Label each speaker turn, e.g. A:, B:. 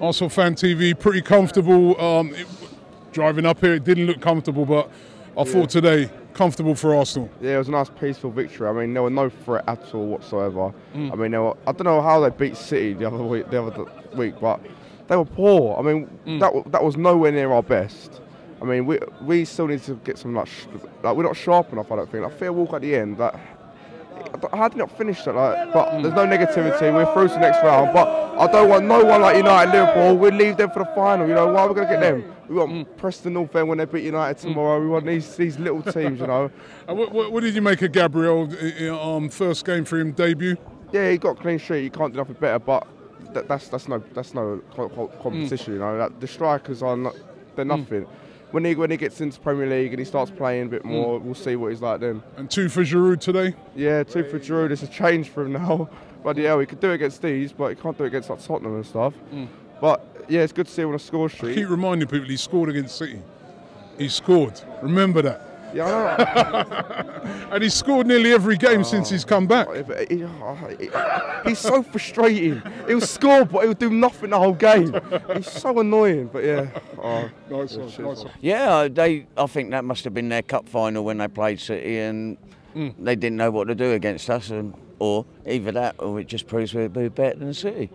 A: Arsenal Fan TV, pretty comfortable. Um, it, driving up here, it didn't look comfortable, but I thought today, comfortable for Arsenal.
B: Yeah, it was a nice peaceful victory. I mean, there were no threat at all whatsoever. I mean, they were, I don't know how they beat City the other week, the other week, but they were poor. I mean, that that was nowhere near our best. I mean, we we still need to get some like, like we're not sharp enough. I don't think. Like fair walk at the end. Like, how did not finish that? Like, but there's no negativity. We're through to the next round. But I don't want no one like United, Liverpool. We'll leave them for the final. You know why are we gonna get them? We want Preston North End when they beat United tomorrow. We want these these little teams. You know.
A: What, what, what did you make of Gabriel? uh, uh, Um, first game for him, debut.
B: Yeah, he got clean sheet. You can't do nothing better. But that, that's that's no that's no co- competition. You know, that, the strikers are not, they're nothing. When he when he gets into Premier League and he starts playing a bit mm. more, we'll see what he's like then.
A: And two for Giroud today.
B: Yeah, two for Giroud. It's a change for him now. But yeah, he could do it against these, but he can't do it against like Tottenham and stuff. Mm. But yeah, it's good to see him on a score streak.
A: Keep reminding people he scored against City. He scored. Remember that.
B: Yeah, I know.
A: And he scored nearly every game since oh. he's come back.
B: He- oh, he- oh, he's so frustrating. He'll score, but he'll do nothing the whole game. He's so annoying. But yeah, oh,
A: Nice one, nice one.
C: Yeah, uh, they. I think that must have been their cup final when they played City, and mm. they didn't know what to do against us, and or either that, or it just proves we're we're better than City.